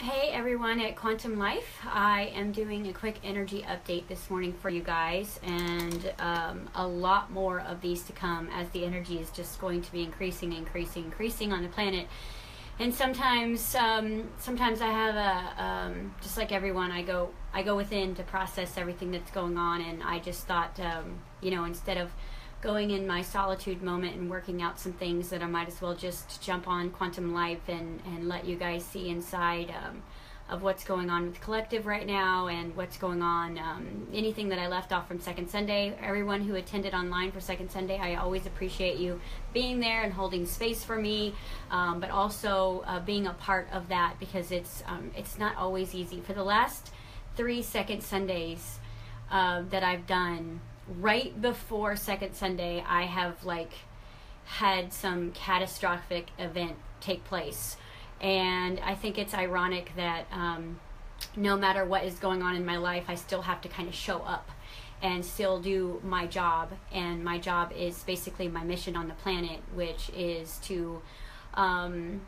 Hey everyone at Quantum Life. I am doing a quick energy update this morning for you guys, and um, a lot more of these to come as the energy is just going to be increasing, increasing, increasing on the planet. And sometimes, um, sometimes I have a um, just like everyone, I go I go within to process everything that's going on, and I just thought, um, you know, instead of going in my solitude moment and working out some things that I might as well just jump on Quantum Life and, and let you guys see inside um, of what's going on with Collective right now and what's going on. Um, anything that I left off from Second Sunday, everyone who attended online for Second Sunday, I always appreciate you being there and holding space for me, um, but also uh, being a part of that because it's um, it's not always easy. For the last three Second Sundays uh, that I've done, right before second Sunday, I have like had some catastrophic event take place. And I think it's ironic that um, no matter what is going on in my life, I still have to kind of show up and still do my job. And my job is basically my mission on the planet, which is to um,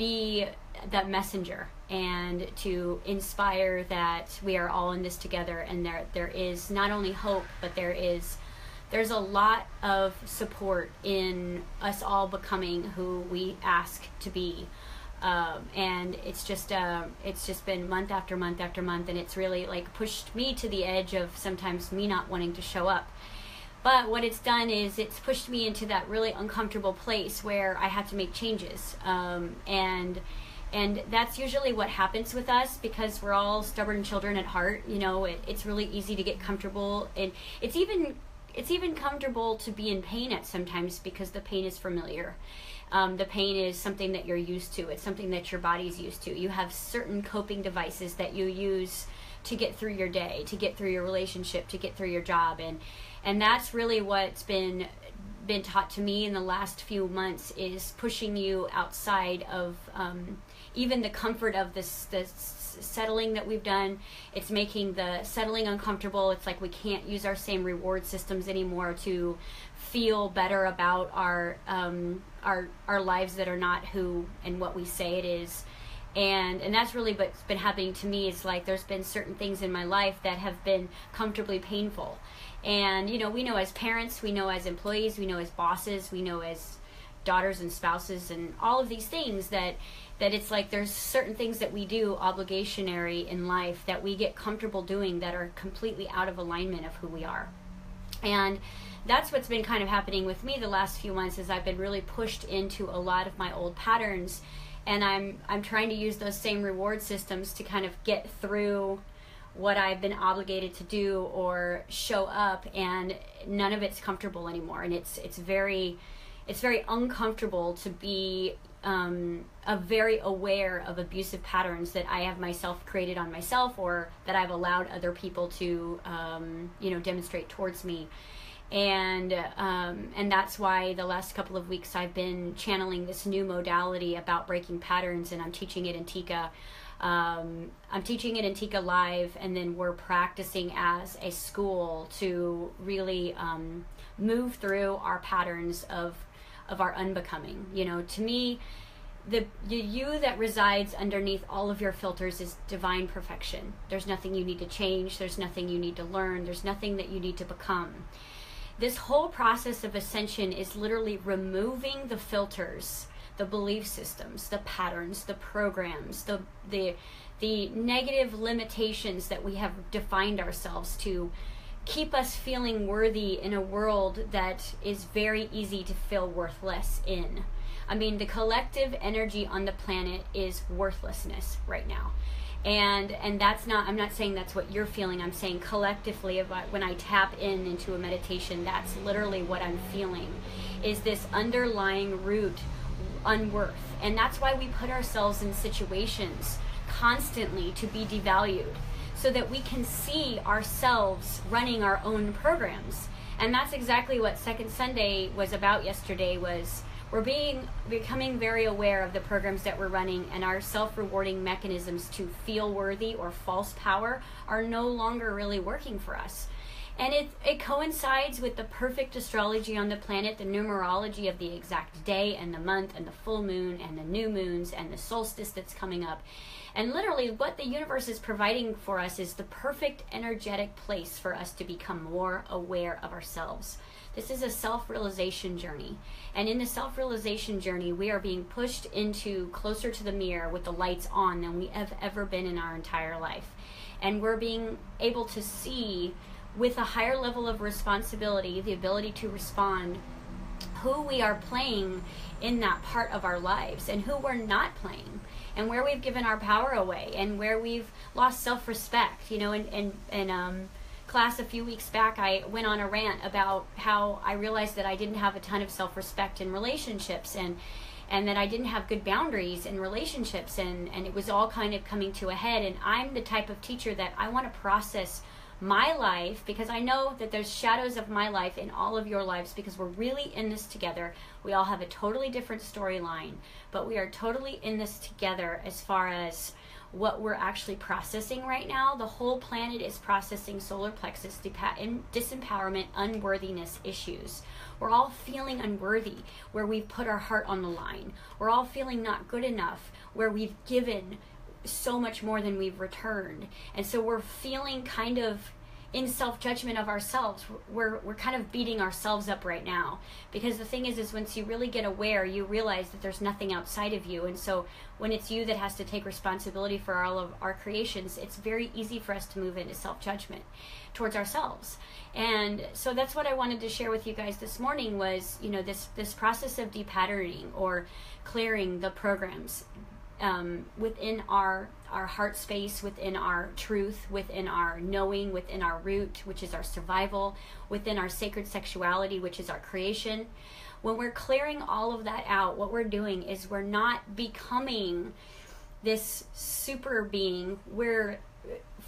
be that messenger and to inspire that we are all in this together and there there is not only hope but there is there's a lot of support in us all becoming who we ask to be. Um, and it's just uh, it's just been month after month after month and it's really like pushed me to the edge of sometimes me not wanting to show up but what it's done is it's pushed me into that really uncomfortable place where I have to make changes. Um, and and that's usually what happens with us because we're all stubborn children at heart you know it, it's really easy to get comfortable. And it's even it's even comfortable to be in pain at sometimes because the pain is familiar. Um, the pain is something that you're used to. It's something that your body's used to. You have certain coping devices that you use to get through your day to get through your relationship to get through your job. And and that's really what's been been taught to me in the last few months is pushing you outside of um, even the comfort of this this settling that we've done. It's making the settling uncomfortable. It's like we can't use our same reward systems anymore to feel better about our um, our our lives that are not who and what we say it is. And and that's really what's been happening to me is like there's been certain things in my life that have been comfortably painful and you know we know as parents we know as employees we know as bosses we know as daughters and spouses and all of these things that that it's like there's certain things that we do obligationary in life that we get comfortable doing that are completely out of alignment of who we are. And that's what's been kind of happening with me the last few months is I've been really pushed into a lot of my old patterns and I'm I'm trying to use those same reward systems to kind of get through what I've been obligated to do or show up and none of it's comfortable anymore. And it's it's very it's very uncomfortable to be um, a very aware of abusive patterns that I have myself created on myself or that I've allowed other people to um, you know demonstrate towards me. And um, and that's why the last couple of weeks I've been channeling this new modality about breaking patterns and I'm teaching it in TICA um, I'm teaching it in TICA Live, and then we're practicing as a school to really um, move through our patterns of of our unbecoming. You know, to me, the, the you that resides underneath all of your filters is divine perfection. There's nothing you need to change. There's nothing you need to learn. There's nothing that you need to become. This whole process of ascension is literally removing the filters the belief systems, the patterns, the programs, the the the negative limitations that we have defined ourselves to keep us feeling worthy in a world that is very easy to feel worthless in. I mean, the collective energy on the planet is worthlessness right now. And and that's not I'm not saying that's what you're feeling. I'm saying collectively about when I tap in into a meditation, that's literally what I'm feeling. Is this underlying root unworth. And that's why we put ourselves in situations constantly to be devalued so that we can see ourselves running our own programs. And that's exactly what Second Sunday was about yesterday was we're being becoming very aware of the programs that we're running and our self-rewarding mechanisms to feel worthy or false power are no longer really working for us and it, it coincides with the perfect astrology on the planet, the numerology of the exact day and the month and the full moon and the new moons and the solstice that's coming up. And literally, what the universe is providing for us is the perfect energetic place for us to become more aware of ourselves. This is a self realization journey. And in the self realization journey, we are being pushed into closer to the mirror with the lights on than we have ever been in our entire life. And we're being able to see with a higher level of responsibility, the ability to respond, who we are playing in that part of our lives and who we're not playing and where we've given our power away and where we've lost self-respect. You know and and, and um class a few weeks back i went on a rant about how i realized that i didn't have a ton of self-respect in relationships and and that I didn't have good boundaries in relationships and and it was all kind of coming to a head. And I'm the type of teacher that I want to process my life because I know that there's shadows of my life in all of your lives because we're really in this together. We all have a totally different storyline, but we are totally in this together as far as what we're actually processing right now. The whole planet is processing solar plexus disempowerment, unworthiness issues. We're all feeling unworthy where we've put our heart on the line. We're all feeling not good enough where we've given so much more than we've returned. And so we're feeling kind of in self-judgment of ourselves. We're we're kind of beating ourselves up right now. Because the thing is is once you really get aware you realize that there's nothing outside of you. And so when it's you that has to take responsibility for all of our creations it's very easy for us to move into self-judgment towards ourselves. And so that's what I wanted to share with you guys this morning was you know this this process of depatterning or clearing the programs um, within our our heart space, within our truth, within our knowing, within our root, which is our survival, within our sacred sexuality, which is our creation. When we're clearing all of that out, what we're doing is we're not becoming this super being. We're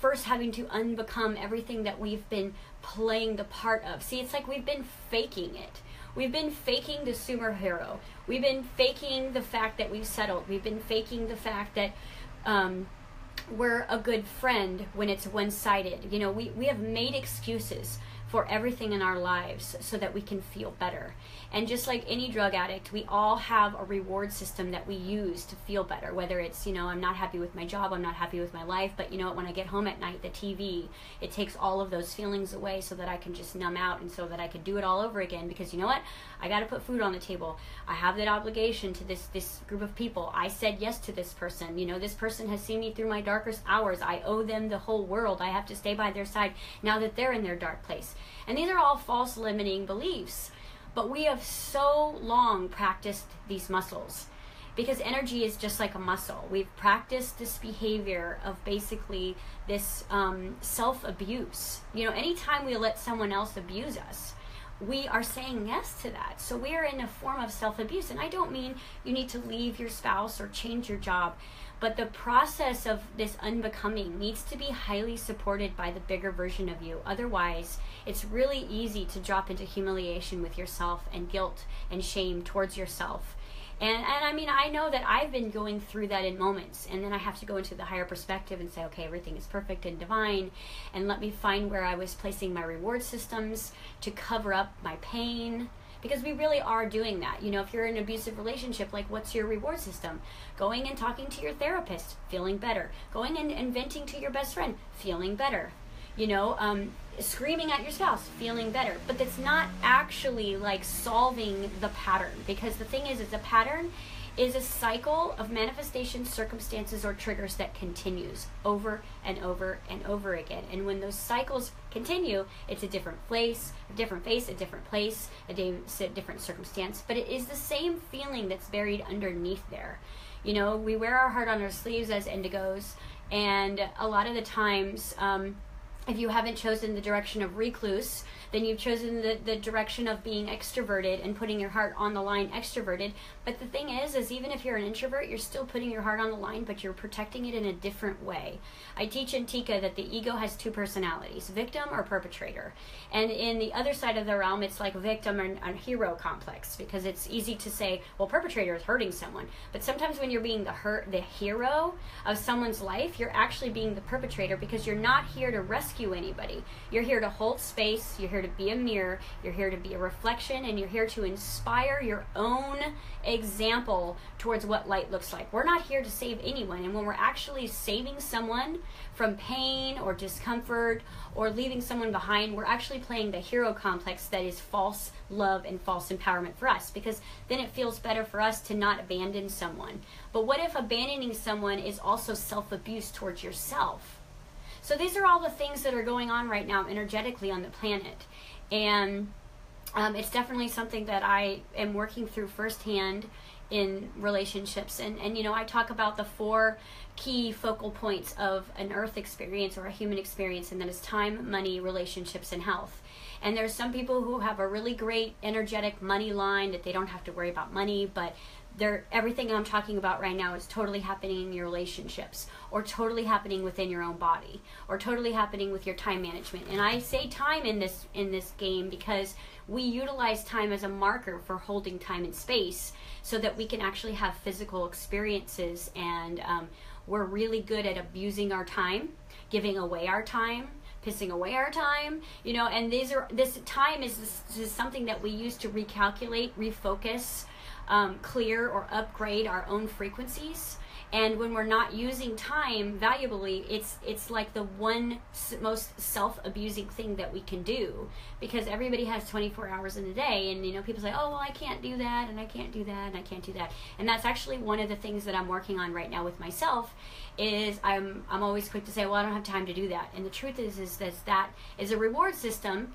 first having to unbecome everything that we've been playing the part of. See, it's like we've been faking it. We've been faking the superhero. We've been faking the fact that we've settled. We've been faking the fact that um, we're a good friend when it's one sided. You know, we, we have made excuses for everything in our lives so that we can feel better. And just like any drug addict, we all have a reward system that we use to feel better. Whether it's, you know, I'm not happy with my job, I'm not happy with my life, but you know what, when I get home at night, the TV, it takes all of those feelings away so that I can just numb out and so that I could do it all over again because you know what? I got to put food on the table. I have that obligation to this this group of people. I said yes to this person. You know, this person has seen me through my darkest hours. I owe them the whole world. I have to stay by their side now that they're in their dark place. And these are all false limiting beliefs. But we have so long practiced these muscles because energy is just like a muscle. We've practiced this behavior of basically this um, self abuse. You know, anytime we let someone else abuse us, we are saying yes to that. So we are in a form of self abuse. And I don't mean you need to leave your spouse or change your job. But the process of this unbecoming needs to be highly supported by the bigger version of you. Otherwise, it's really easy to drop into humiliation with yourself and guilt and shame towards yourself. And, and I mean, I know that I've been going through that in moments, and then I have to go into the higher perspective and say, okay, everything is perfect and divine, and let me find where I was placing my reward systems to cover up my pain because we really are doing that. You know, if you're in an abusive relationship, like what's your reward system? Going and talking to your therapist, feeling better. Going and, venting to your best friend, feeling better. You know, um, screaming at your spouse, feeling better. But that's not actually like solving the pattern because the thing is, it's a pattern is a cycle of manifestation circumstances or triggers that continues over and over and over again. And when those cycles continue, it's a different place, a different face, a different place, a different circumstance, but it is the same feeling that's buried underneath there. You know, we wear our heart on our sleeves as indigos, and a lot of the times, um, if you haven't chosen the direction of recluse, then you've chosen the, the direction of being extroverted and putting your heart on the line extroverted. But the thing is, is even if you're an introvert, you're still putting your heart on the line, but you're protecting it in a different way. I teach in TICA that the ego has two personalities, victim or perpetrator. And in the other side of the realm, it's like victim and, and hero complex because it's easy to say, well, perpetrator is hurting someone. But sometimes when you're being the hurt, the hero of someone's life, you're actually being the perpetrator because you're not here to rescue anybody. You're here to hold space, you're here to be a mirror, you're here to be a reflection, and you're here to inspire your own example towards what light looks like. We're not here to save anyone, and when we're actually saving someone from pain or discomfort or leaving someone behind, we're actually playing the hero complex that is false love and false empowerment for us because then it feels better for us to not abandon someone. But what if abandoning someone is also self abuse towards yourself? So these are all the things that are going on right now energetically on the planet. And um, it's definitely something that I am working through firsthand in relationships. And, and, you know, I talk about the four key focal points of an earth experience or a human experience, and that is time, money, relationships, and health. And there's some people who have a really great energetic money line that they don't have to worry about money, but they're, everything I'm talking about right now is totally happening in your relationships, or totally happening within your own body, or totally happening with your time management. And I say time in this in this game because we utilize time as a marker for holding time and space, so that we can actually have physical experiences. And um, we're really good at abusing our time, giving away our time, pissing away our time you know and these are this time is, this is something that we use to recalculate refocus um, clear or upgrade our own frequencies. And when we're not using time valuably it's it's like the one most self-abusing thing that we can do. Because everybody has 24 hours in a day and you know people say oh well i can't do that and i can't do that and i can't do that. And that's actually one of the things that i'm working on right now with myself is i'm i'm always quick to say well i don't have time to do that. And the truth is is that that is a reward system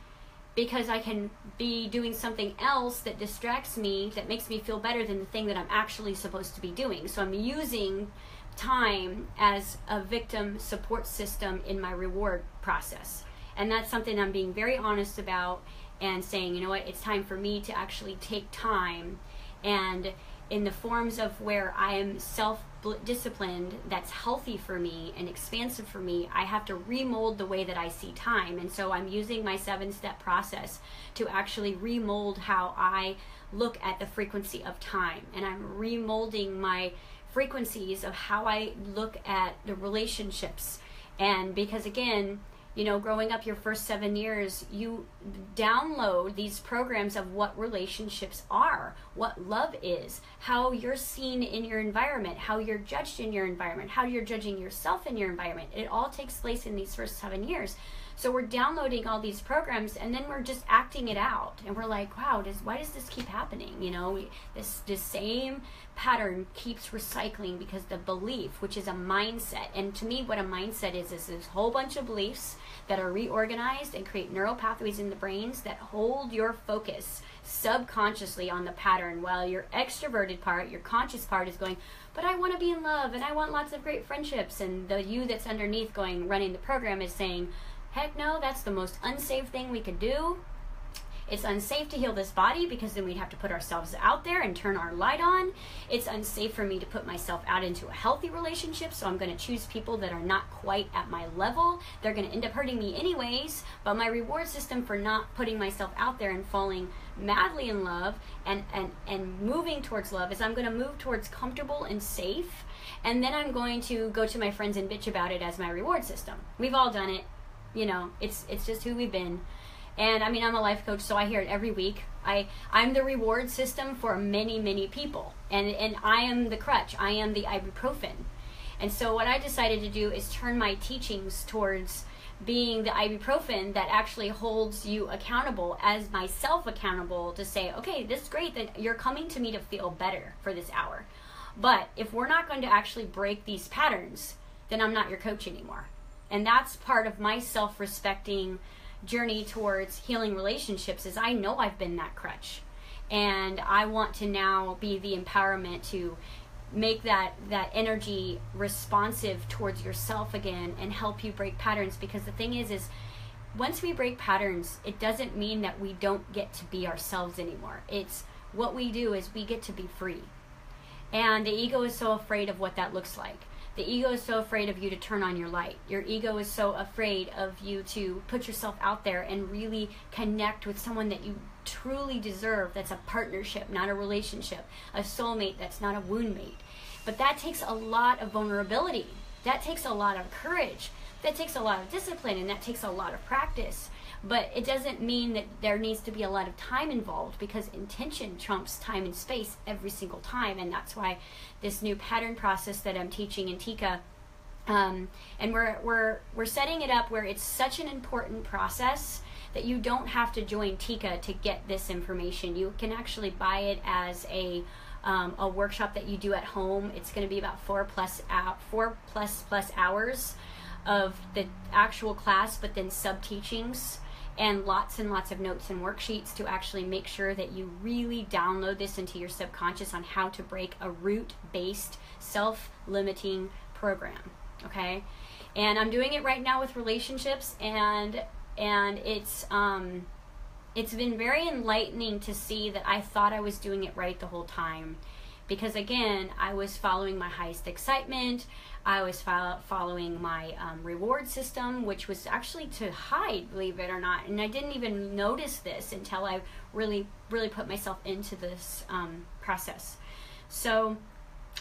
because I can be doing something else that distracts me, that makes me feel better than the thing that I'm actually supposed to be doing. So I'm using time as a victim support system in my reward process. And that's something I'm being very honest about and saying, you know what, it's time for me to actually take time and in the forms of where I am self disciplined that's healthy for me and expansive for me, I have to remold the way that I see time. And so I'm using my seven step process to actually remold how I look at the frequency of time. And I'm remolding my frequencies of how I look at the relationships. And because again, you know, growing up your first seven years, you download these programs of what relationships are, what love is, how you're seen in your environment, how you're judged in your environment, how you're judging yourself in your environment. It all takes place in these first seven years. So we're downloading all these programs and then we're just acting it out. And we're like, wow, does, why does this keep happening? You know, we, this, this same pattern keeps recycling because the belief, which is a mindset, and to me, what a mindset is, is this whole bunch of beliefs that are reorganized and create neural pathways in the brains that hold your focus subconsciously on the pattern while your extroverted part, your conscious part, is going, but I want to be in love and I want lots of great friendships. And the you that's underneath going, running the program is saying, Heck no, that's the most unsafe thing we could do. It's unsafe to heal this body because then we'd have to put ourselves out there and turn our light on. It's unsafe for me to put myself out into a healthy relationship, so I'm going to choose people that are not quite at my level. They're going to end up hurting me anyways, but my reward system for not putting myself out there and falling madly in love and and and moving towards love is I'm going to move towards comfortable and safe and then I'm going to go to my friends and bitch about it as my reward system. We've all done it you know, it's it's just who we've been. And I mean, I'm a life coach, so I hear it every week. I I'm the reward system for many many people, and and I am the crutch. I am the ibuprofen. And so what I decided to do is turn my teachings towards being the ibuprofen that actually holds you accountable as myself accountable to say, okay, this is great that you're coming to me to feel better for this hour. But if we're not going to actually break these patterns, then I'm not your coach anymore. And that's part of my self-respecting journey towards healing relationships is I know I've been that crutch. And I want to now be the empowerment to make that that energy responsive towards yourself again and help you break patterns. Because the thing is is once we break patterns it doesn't mean that we don't get to be ourselves anymore. It's what we do is we get to be free. And the ego is so afraid of what that looks like the ego is so afraid of you to turn on your light. Your ego is so afraid of you to put yourself out there and really connect with someone that you truly deserve. That's a partnership, not a relationship. A soulmate that's not a wound mate. But that takes a lot of vulnerability That takes a lot of courage. That takes a lot of discipline and that takes a lot of practice. But it doesn't mean that there needs to be a lot of time involved because intention trumps time and space every single time. And that's why this new pattern process that I'm teaching in TICA um, and we're, we're, we're setting it up where it's such an important process that you don't have to join TICA to get this information. You can actually buy it as a um, a workshop that you do at home. It's going to be about four plus out four plus plus hours of the actual class, but then sub teachings and lots and lots of notes and worksheets to actually make sure that you really download this into your subconscious on how to break a root based self limiting program okay? And i'm doing it right now with relationships and and it's um it's been very enlightening to see that i thought i was doing it right the whole time because again i was following my highest excitement. I was fo- following my um, reward system which was actually to hide believe it or not. And i didn't even notice this until i really really put myself into this um, process. So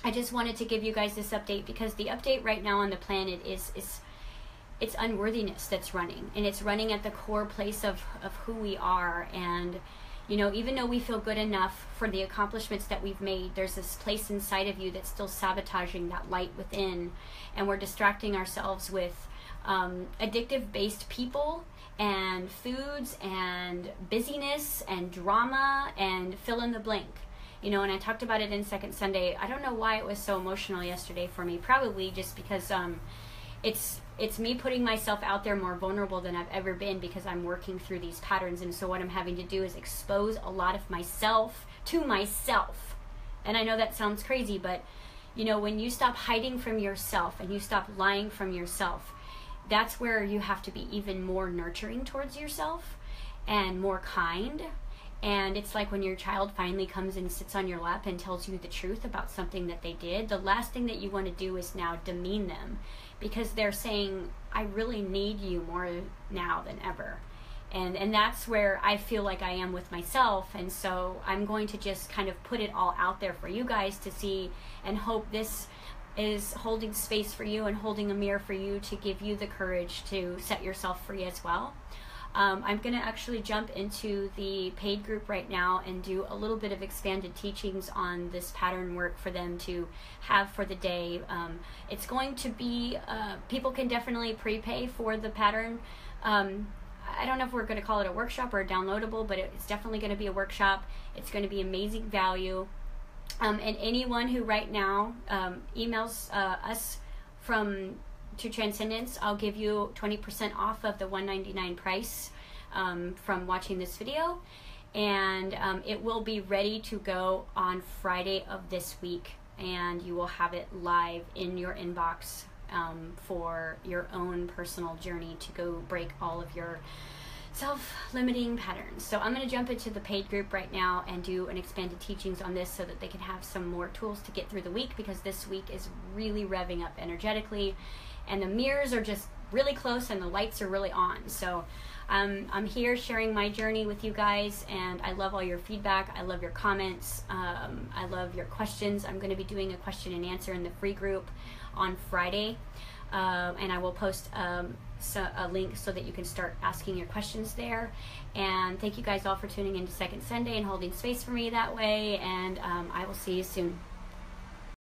I just wanted to give you guys this update because the update right now on the planet is is it's unworthiness that's running. And it's running at the core place of of who we are. And you know even though we feel good enough for the accomplishments that we've made there's this place inside of you that's still sabotaging that light within and we're distracting ourselves with um, addictive based people and foods and busyness and drama and fill in the blank you know, and I talked about it in Second Sunday. I don't know why it was so emotional yesterday for me. Probably just because um, it's it's me putting myself out there more vulnerable than I've ever been because I'm working through these patterns, and so what I'm having to do is expose a lot of myself to myself. And I know that sounds crazy, but you know, when you stop hiding from yourself and you stop lying from yourself, that's where you have to be even more nurturing towards yourself and more kind and it's like when your child finally comes and sits on your lap and tells you the truth about something that they did, the last thing that you want to do is now demean them because they're saying, I really need you more now than ever. And, and that's where I feel like I am with myself. And so I'm going to just kind of put it all out there for you guys to see and hope this is holding space for you and holding a mirror for you to give you the courage to set yourself free as well. Um, I'm going to actually jump into the paid group right now and do a little bit of expanded teachings on this pattern work for them to have for the day. Um, it's going to be, uh, people can definitely prepay for the pattern. Um, I don't know if we're going to call it a workshop or a downloadable, but it's definitely going to be a workshop. It's going to be amazing value. Um, and anyone who right now um, emails uh, us from to Transcendence, I'll give you 20% off of the 199 price um, from watching this video. And um, it will be ready to go on Friday of this week. And you will have it live in your inbox um, for your own personal journey to go break all of your self-limiting patterns. So I'm going to jump into the paid group right now and do an expanded teachings on this so that they can have some more tools to get through the week because this week is really revving up energetically and the mirrors are just really close and the lights are really on. So um, I'm here sharing my journey with you guys, and I love all your feedback. I love your comments. Um, I love your questions. I'm going to be doing a question and answer in the free group on Friday, uh, and I will post um, so, a link so that you can start asking your questions there. And thank you guys all for tuning into Second Sunday and holding space for me that way, and um, I will see you soon.